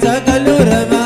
تقلو رما